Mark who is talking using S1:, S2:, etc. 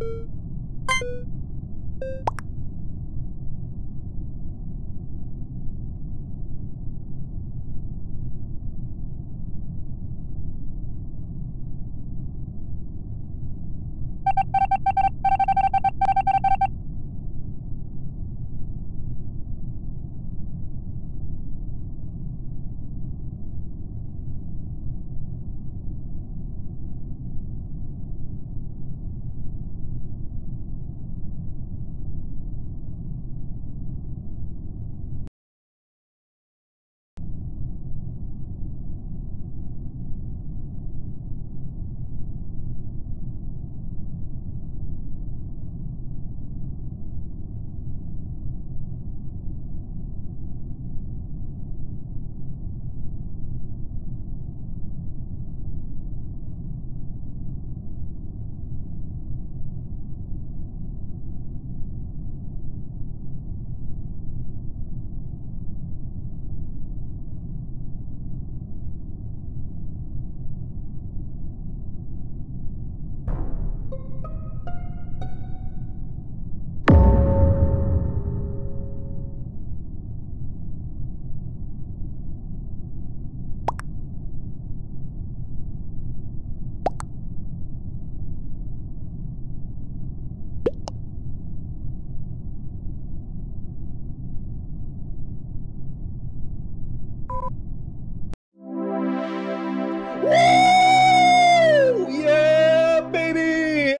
S1: you